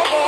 oh.